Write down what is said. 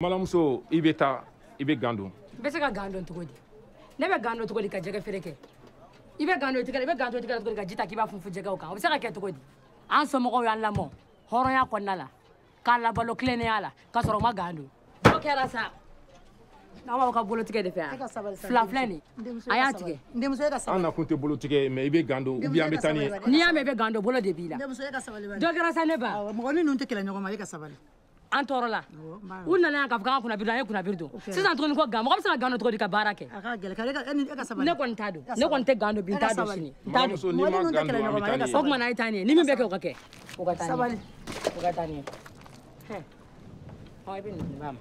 malamuso i bɛ taa i bɛ gan don n bɛ se ka gan dɔn cogo di ne bɛ gan dɔn cogo di ka jɛgɛ feere kɛ. I bɛ gan dɔn tigɛ i bɛ gan dɔn tigɛ cogo di ka ji ta k'i b'a funfun jɛgɛw kan. O bɛ se ka kɛ cogo di an somɔgɔw y'an lamɔ hɔrɔnya kɔnɔna la. K'a labalo tilennenya la. K'a sɔrɔ u ma gan don n'o kɛra sa n'aw b'aw ka bolotigɛ de fɛ yan. Fila filɛ nin a y'a tigɛ. E an sabali. Nakun tɛ bolo tigɛ ye mɛ i bɛ gan don ubi an bɛ taa ni ye n'i y'a mɛn i bɛ gan dɔn bolo de b'i la. Denmuso e ka sabali bani dɔ kɛra sa ne ba. Awɔ mɔgɔ ni ninnu tɛ kɛlɛ ɲɔgɔn ma e ka sabali an tɔɔrɔla u nana yan k'a fɔ k'an ka kunnabiri don an ye kunnabiri don sisan tuguni ko gan mɔgɔ bɛ se ka gan don cogo di ka baara kɛ? A ka gɛlɛ ka e ka e ni- e ka sabali. Ne kɔni t'a don ne kɔni tɛ gan don bi n t'a don sini. N t'a dɔn. n'i Mɔgɔ ma ninnu tɛ kɛlɛ don ɲɔgɔn ma, e o tuma na a ye. Taa ni ye. Ni min bɛ kɛ o ka kɛ. O ka taa ni ye. O ka taa ni ye. Ɔ i bɛ nin di n b'a ma